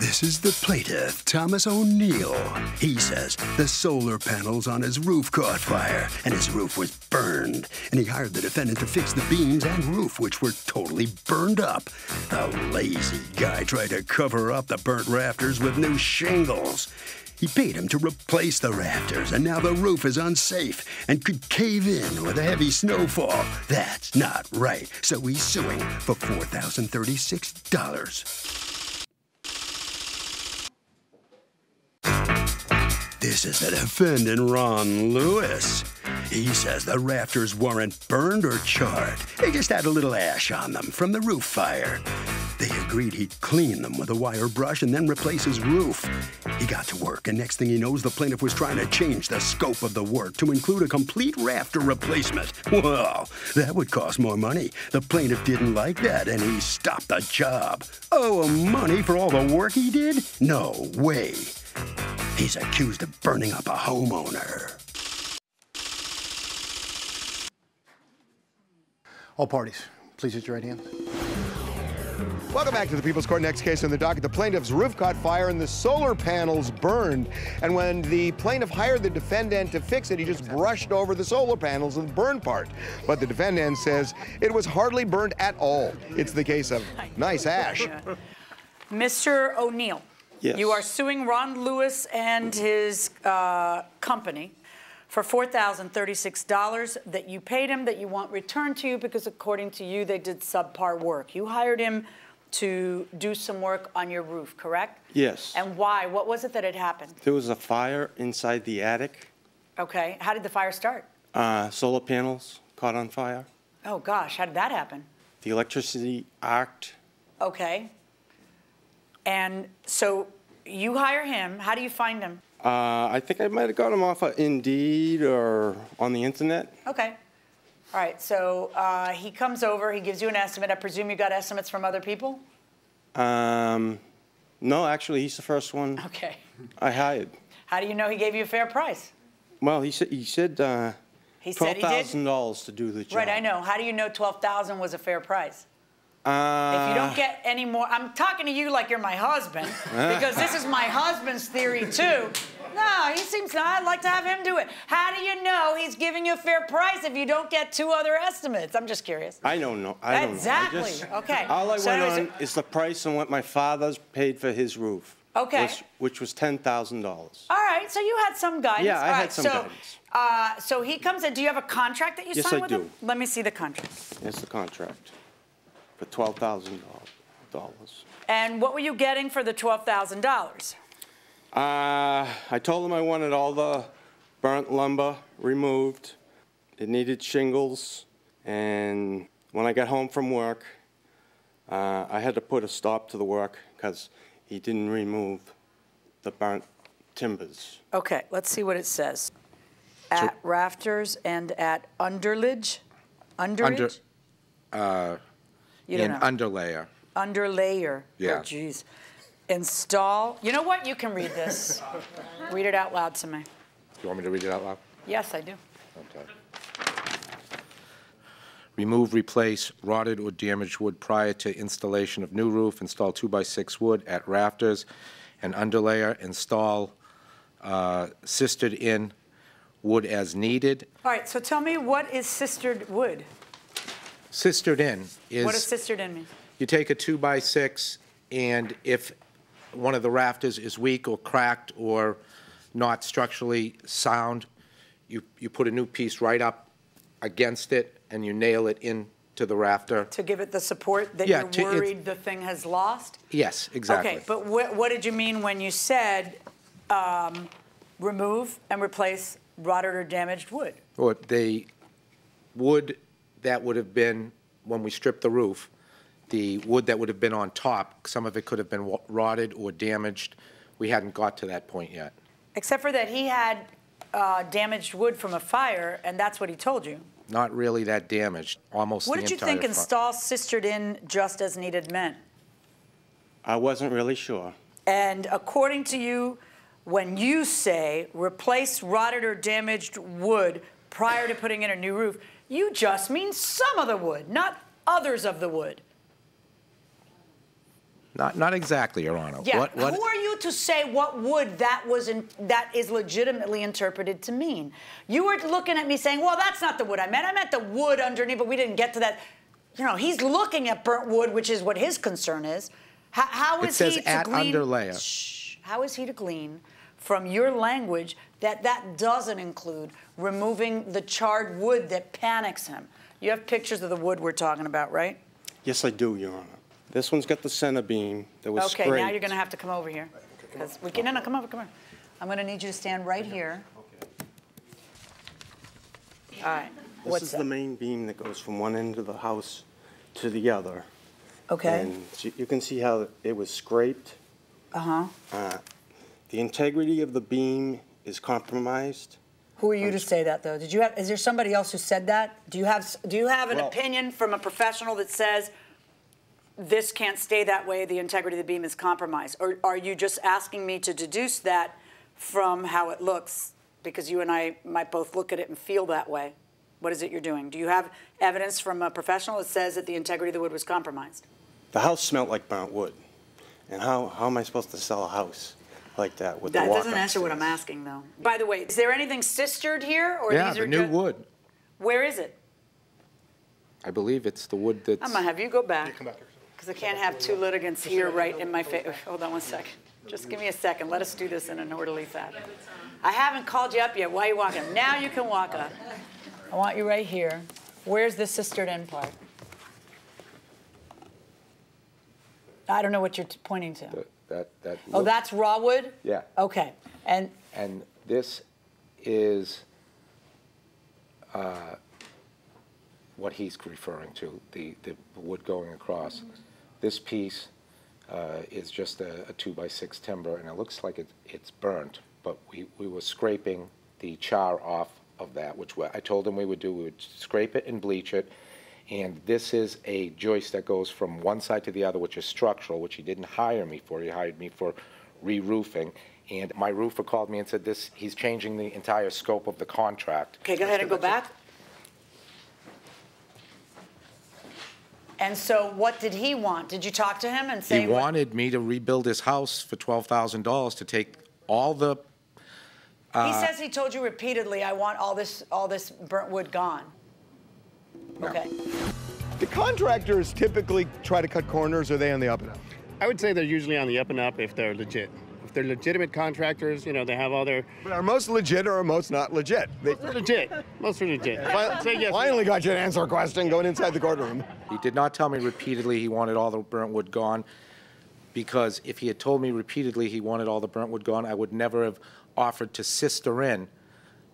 This is the plaintiff, Thomas O'Neill. He says the solar panels on his roof caught fire and his roof was burned. And he hired the defendant to fix the beams and roof, which were totally burned up. The lazy guy tried to cover up the burnt rafters with new shingles. He paid him to replace the rafters, and now the roof is unsafe and could cave in with a heavy snowfall. That's not right. So he's suing for $4,036. This is the defendant, Ron Lewis. He says the rafters weren't burned or charred. They just had a little ash on them from the roof fire. They agreed he'd clean them with a wire brush and then replace his roof. He got to work, and next thing he knows, the plaintiff was trying to change the scope of the work to include a complete rafter replacement. Well, that would cost more money. The plaintiff didn't like that, and he stopped the job. Oh, money for all the work he did? No way. He's accused of burning up a homeowner. All parties, please hit your right hand. Welcome back to the People's Court. Next case on the docket. The plaintiff's roof caught fire and the solar panels burned. And when the plaintiff hired the defendant to fix it, he just brushed over the solar panels and the burned part. But the defendant says it was hardly burned at all. It's the case of nice ash. Mr. O'Neill, Yes. you are suing Ron Lewis and his uh, company for $4,036 that you paid him that you want returned to you because, according to you, they did subpar work. You hired him to do some work on your roof, correct? Yes. And why? What was it that had happened? There was a fire inside the attic. Okay. How did the fire start? Uh, solar panels caught on fire. Oh, gosh. How did that happen? The electricity arced. Okay. And so you hire him. How do you find him? Uh, I think I might have got him off of Indeed or on the internet. Okay. All right. So uh, he comes over. He gives you an estimate. I presume you got estimates from other people. Um, no, actually, he's the first one Okay. I hired. How do you know he gave you a fair price? Well, he said he said uh, He twelve said he did. thousand dollars to do the job. Right. I know. How do you know twelve thousand was a fair price? Uh, If you don't get any more, I'm talking to you like you're my husband because this is my husband's theory too. No, he seems. not. I'd like to have him do it. How do you know he's giving you a fair price if you don't get two other estimates? I'm just curious. I don't know. I don't Exactly. know. I just, Okay. All I So went anyways- on is the price and what my father's paid for his roof. Okay. Which, which was ten thousand dollars. All right, so you had some guidance. Yeah, I All had right, some so, guidance. Uh, so he comes in. Do you have a contract that you Yes, signed I with do. him? Let me see the contract. That's the contract for twelve thousand dollars. And what were you getting for the twelve thousand dollars? Uh, I told him I wanted all the burnt lumber removed. It needed shingles, and when I got home from work, uh, I had to put a stop to the work because he didn't remove the burnt timbers. Okay, let's see what it says. At rafters and at underledge, underage. uh, you in don't know. underlayer. Underlayer. Yeah. Oh, jeez. Install. You know what? You can read this. read it out loud to me. You want me to read it out loud? Yes, I do. Okay. Remove, replace rotted or damaged wood prior to installation of new roof. Install two-by-six wood at rafters and underlayer. Install uh, sistered-in wood as needed. All right, so tell me what is sistered wood? Sistered-in is. what does sistered in mean? you take a two-by-six, and if one of the rafters is weak or cracked or not structurally sound, you, you put a new piece right up against it, and you nail it into the rafter. To give it the support that Yeah, you're to- worried the thing has lost? Yes, exactly. Okay, but what, what did you mean when you said um, remove and replace rotted or damaged wood? Or the wood that would have been, when we stripped the roof, the wood that would have been on top, some of it could have been rotted or damaged. We hadn't got to that point yet. Except for that he had uh, damaged wood from a fire, and that's what he told you. Not really that damaged, almost What entire did you think front. install sistered in just as needed meant? I wasn't really sure. And according to you, when you say replace rotted or damaged wood prior to putting in a new roof, you just mean some of the wood, not others of the wood. Not, not exactly, Your Honor. Yeah. What- what- Who are you to say what wood that was in, that is legitimately interpreted to mean? You were looking at me saying, "Well, that's not the wood I meant. I meant the wood underneath, but we didn't get to that." You know, he's looking at burnt wood, which is what his concern is. How, how is he to at glean? underlayer. Shh. How is he to glean from your language that that doesn't include removing the charred wood that panics him? You have pictures of the wood we're talking about, right? Yes, I do, Your Honor. This one's got the center beam that was Okay, scraped. now you're gonna have to come over here. 'Cause we can, no, no, come over, come over. I'm gonna need you to stand right here. Okay. All right, This what's is the main beam that goes from one end of the house to the other. Okay, And you- you can see how it was scraped. uh-huh. Uh, The integrity of the beam is compromised. Who are you to say that, though? Did you have, is there somebody else who said that? Do you have, do you have an Well- opinion from a professional that says this can't stay that way, the integrity of the beam is compromised? Or are you just asking me to deduce that from how it looks? Because you and I might both look at it and feel that way. What is it you're doing? Do you have evidence from a professional that says that the integrity of the wood was compromised? The house smelled like burnt wood. And how, how am I supposed to sell a house like that with the That doesn't answer what I'm asking, though. By the way, is there anything sistered here, or Yeah, these the are new ju- wood. Where is it? I believe it's the wood that's. I'm gonna have you go back, because I can't have two litigants here right in my face. Hold on one second. Just give me a second. Let us do this in an orderly fashion. I haven't called you up yet. Why are you walking? Now you can walk up. I want you right here. Where's the sistered end part? I don't know what you're t- pointing to. That, that. Oh, that's raw wood? Yeah. Okay. And, And this is uh, what he's referring to, the, the wood going across. This piece uh, is just a, a two-by-six timber, and it looks like it, it's burnt, but we, we were scraping the char off of that, which we- I told him we would do. We would scrape it and bleach it, and this is a joist that goes from one side to the other, which is structural, which he didn't hire me for. He hired me for re-roofing. And my roofer called me and said this, he's changing the entire scope of the contract. okay, go ahead and go back. And so what did he want? Did you talk to him and say? He what- wanted me to rebuild his house for twelve thousand dollars to take all the, He uh, says he told you repeatedly, I want all this, all this burnt wood gone. Okay. Do contractors typically try to cut corners, or are they on the up and up? I would say they're usually on the up and up if they're legit. If they're legitimate contractors, you know, they have all their. But are most legit or are most not legit? They They're legit. Most are legit. fi- Say yes. finally got you to answer a question going inside the courtroom. he did not tell me repeatedly he wanted all the burnt wood gone, because if he had told me repeatedly he wanted all the burnt wood gone, I would never have offered to sister in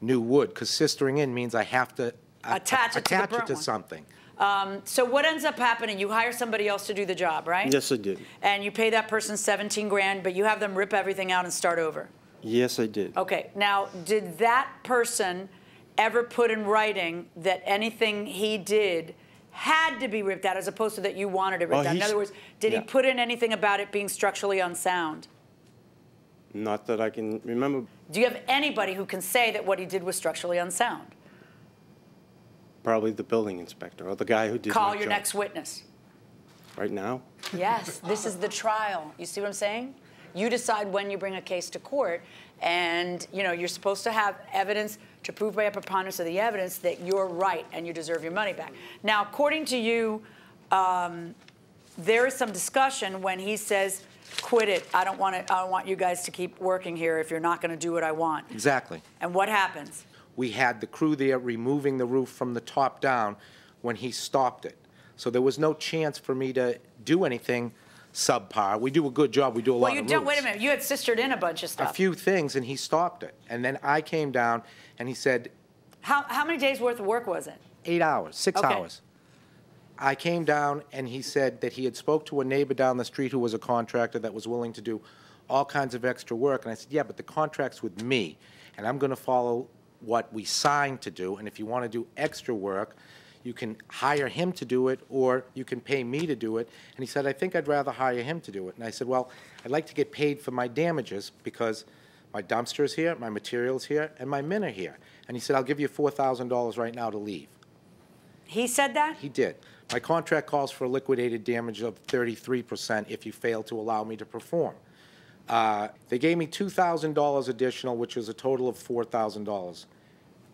new wood, because sistering in means I have to. A- Attach it to the Attach burnt it to one. something. Um, so what ends up happening? You hire somebody else to do the job, right? Yes, I did. And you pay that person 17 grand, but you have them rip everything out and start over. Yes, I did. Okay, now, did that person ever put in writing that anything he did had to be ripped out as opposed to that you wanted it ripped Well, out? In other words, did he put in anything about it being structurally unsound? Not that I can remember. Do you have anybody who can say that what he did was structurally unsound? Probably the building inspector or the guy who did Call my your job. next witness. Right now? Yes, this is the trial. You see what I'm saying? You decide when you bring a case to court, and you know you're supposed to have evidence to prove by a preponderance of the evidence that you're right and you deserve your money back. Now, according to you, um, there is some discussion when he says, "Quit it. I don't want to. I don't want you guys to keep working here if you're not going to do what I want." Exactly. And what happens? We had the crew there removing the roof from the top down when he stopped it. So there was no chance for me to do anything subpar. We do a good job, we do a lot of work. Well, you. Wait a minute. You had sistered in a bunch of stuff. A few things, and he stopped it. And then I came down, and he said, How how many days worth of work was it? eight hours, six Okay. hours. I came down, and he said that he had spoke to a neighbor down the street who was a contractor that was willing to do all kinds of extra work. And I said, yeah, but the contract's with me, and I'm going to follow what we signed to do. And if you want to do extra work, you can hire him to do it, or you can pay me to do it. And he said, I think I'd rather hire him to do it. And I said, well, I'd like to get paid for my damages because my dumpster is here, my material's here, and my men are here. And he said, I'll give you $4,000 right now to leave. He said that. He did. My contract calls for a liquidated damage of 33% if you fail to allow me to perform. Uh, They gave me $2,000 additional, which is a total of $4,000.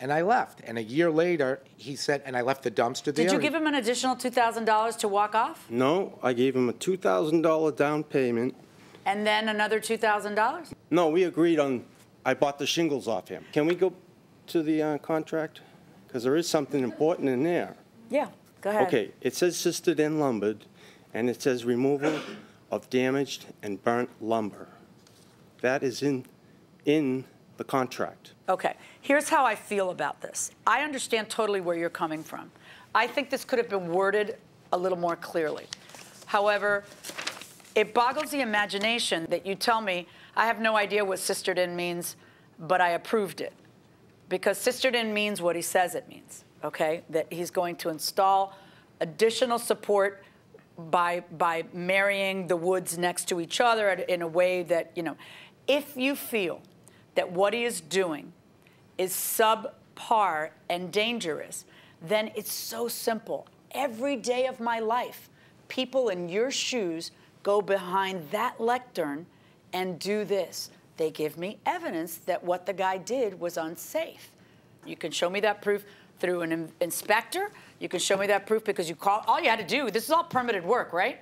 And I left. And a year later, he said, and I left the dumpster there. Did you give him an additional $2,000 to walk off? No, I gave him a $2,000 down payment. And then another $2,000? No, we agreed on, I bought the shingles off him. Can we go to the uh, contract? Because there is something important in there. Yeah, go ahead. Okay, it says assisted and lumbered, and it says removal of damaged and burnt lumber. That is in, in the contract. Okay, here's how I feel about this. I understand totally where you're coming from. I think this could have been worded a little more clearly. However, it boggles the imagination that you tell me, I have no idea what sistered in means, but I approved it. Because sistered in means what he says it means, okay? That he's going to install additional support by, by marrying the woods next to each other in a way that, you know, if you feel that what he is doing is subpar and dangerous, then it's so simple. Every day of my life, people in your shoes go behind that lectern and do this. They give me evidence that what the guy did was unsafe. You can show me that proof through an in- inspector. You can show me that proof because you call. All you had to do. This is all permitted work, right?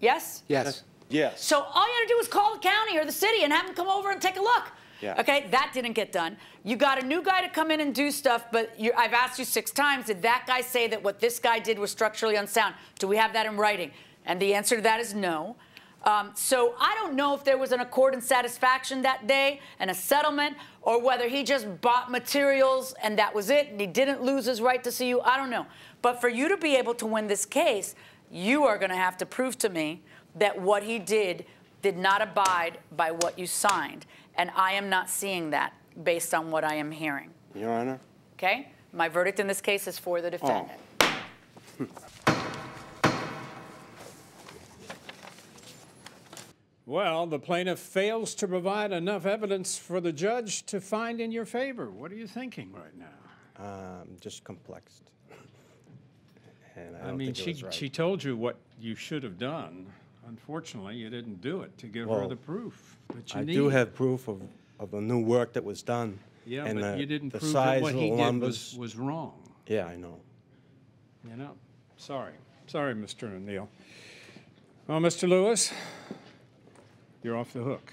Yes. Yes. Yes. So all you had to do was call the county or the city and have them come over and take a look. Yeah. Okay, that didn't get done. You got a new guy to come in and do stuff, but you, I've asked you six times. Did that guy say that what this guy did was structurally unsound? Do we have that in writing? And the answer to that is no. Um, so I don't know if there was an accord and satisfaction that day and a settlement, or whether he just bought materials and that was it, and he didn't lose his right to see you. I don't know. But for you to be able to win this case, you are going to have to prove to me that what he did did not abide by what you signed. And I am not seeing that based on what I am hearing. Your Honor? Okay? My verdict in this case is for the defendant. Well, the plaintiff fails to provide enough evidence for the judge to find in your favor. What are you thinking right now? Um, just complexed. And I I don't mean, think it she, was right. she told you what you should have done. Unfortunately, you didn't do it to give her Well, the proof that you I need. do have proof of, of the new work that was done. Yeah, and but the- you didn't the prove size that what of he the did lumbers. was, was wrong. Yeah, I know. You know, sorry, sorry, Mr. O'Neill. Well, Mr. Lewis, you're off the hook.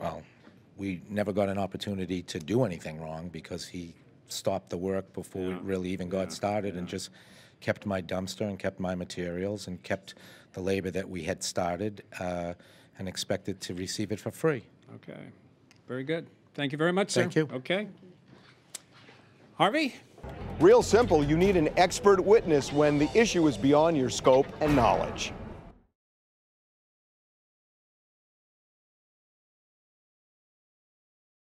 Well, we never got an opportunity to do anything wrong because he stopped the work before we really even got started and just kept my dumpster and kept my materials and kept the labor that we had started uh, and expected to receive it for free. Okay, very good. Thank you very much, sir. Thank you. Okay. Harvey? Real simple, you need an expert witness when the issue is beyond your scope and knowledge.